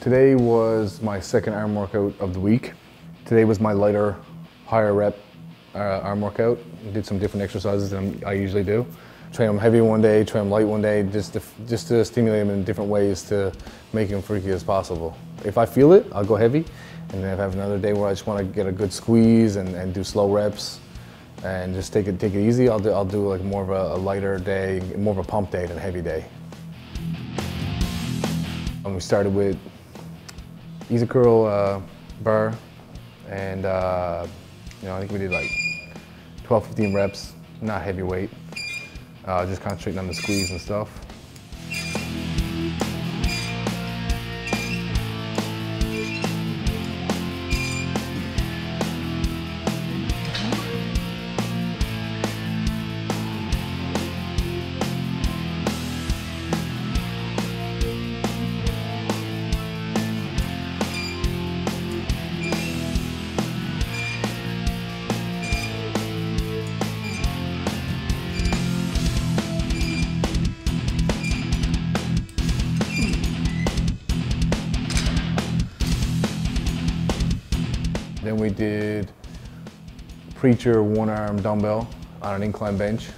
Today was my second arm workout of the week. Today was my lighter, higher rep uh, arm workout. Did some different exercises than I usually do. Train them heavy one day, train them light one day, just to, just to stimulate them in different ways to make them freaky as possible. If I feel it, I'll go heavy. And then if I have another day where I just want to get a good squeeze and, and do slow reps and just take it, take it easy, I'll do, I'll do like more of a, a lighter day, more of a pump day than a heavy day. And we started with EZ curl uh, bar, and uh, you know I think we did like 12, 15 reps, not heavy weight, uh, just concentrating on the squeeze and stuff. We did preacher one arm dumbbell on an incline bench.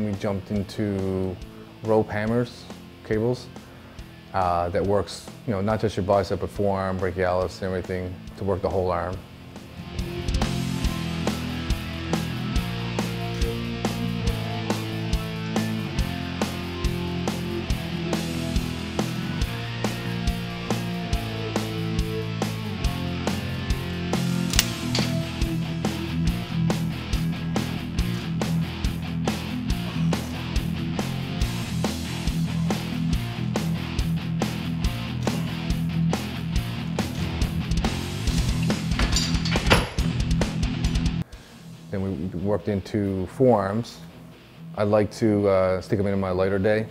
Then we jumped into rope hammers, cables, uh, that works, you know, not just your bicep, but forearm, brachialis, and everything to work the whole arm. Worked into forearms. I like to uh, stick them in my lighter day.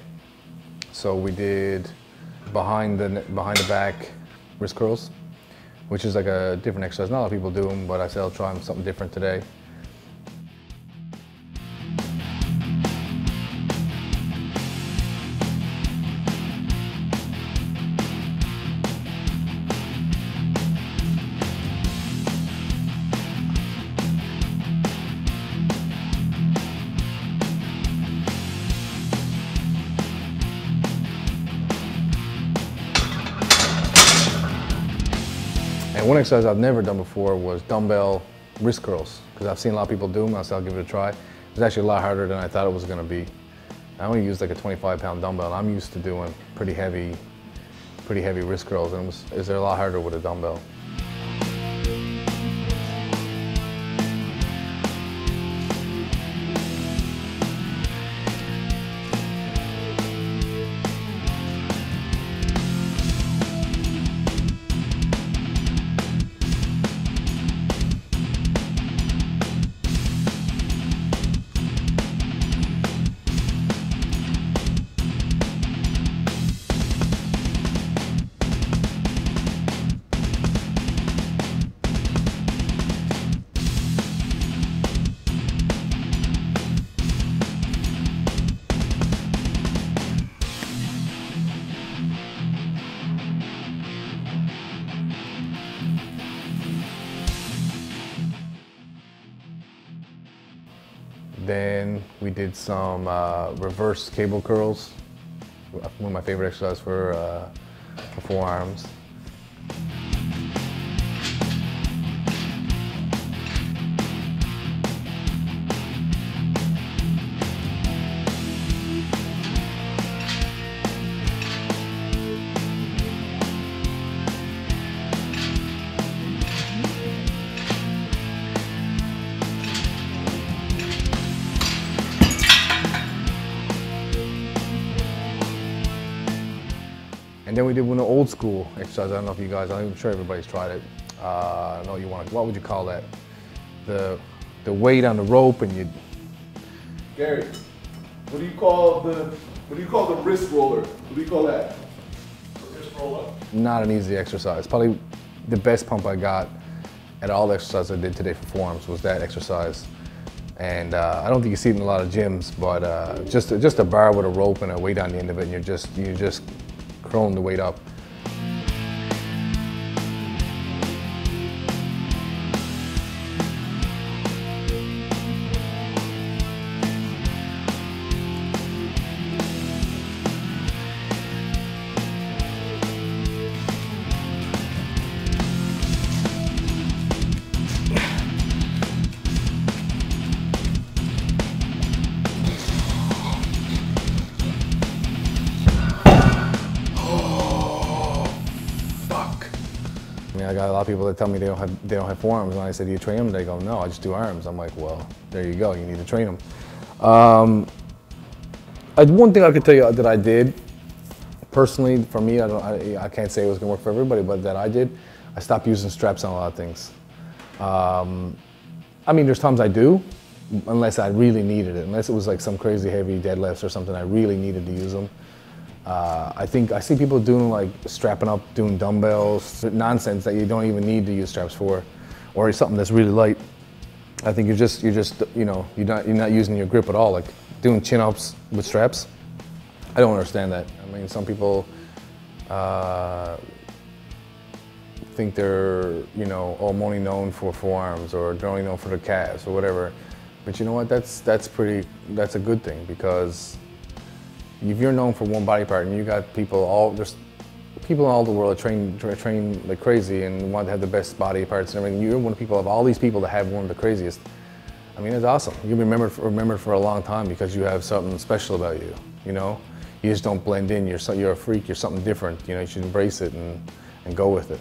So we did behind the behind the back wrist curls, which is like a different exercise. Not a lot of people do them, but I said I'll try something different today. And one exercise I've never done before was dumbbell wrist curls, because I've seen a lot of people do them, I said I'll give it a try. It's actually a lot harder than I thought it was gonna be. I only used like a 25 pound dumbbell, and I'm used to doing pretty heavy, pretty heavy wrist curls, and it was, is there a lot harder with a dumbbell. Then we did some uh, reverse cable curls. One of my favorite exercises for, uh, for forearms. And then we did one old school exercise. I don't know if you guys, I'm sure everybody's tried it. Uh, I don't know you want to, what would you call that? The, the weight on the rope and you. Gary, what do you call the, what do you call the wrist roller? What do you call that? Wrist roller. Not an easy exercise. Probably the best pump I got at all the exercise I did today for forms was that exercise. And uh, I don't think you see it in a lot of gyms, but uh, just, just a bar with a rope and a weight on the end of it, and you're just, you're just curling the weight up. Mean, I got a lot of people that tell me they don't have they don't have forearms, and I said, "Do you train them?" They go, "No, I just do arms." I'm like, "Well, there you go. You need to train them." Um, I, one thing I could tell you that I did personally for me, I don't, I, I can't say it was gonna work for everybody, but that I did, I stopped using straps on a lot of things. Um, I mean, there's times I do, unless I really needed it, unless it was like some crazy heavy deadlifts or something I really needed to use them. Uh, I think I see people doing like strapping up, doing dumbbells, nonsense that you don't even need to use straps for, or something that's really light. I think you're just you're just you know you're not you're not using your grip at all. Like doing chin ups with straps. I don't understand that. I mean, some people uh, think they're you know only known for forearms or they're only known for the calves or whatever. But you know what? That's that's pretty that's a good thing because if you're known for one body part and you got people all just people in all the world that train tra- train like crazy and want to have the best body parts and everything, you're one of the people of all these people that have one of the craziest. I mean, it's awesome. You'll be remembered for, remembered for a long time because you have something special about you. You know, you just don't blend in. You're so, you're a freak. You're something different. You know, you should embrace it and and go with it.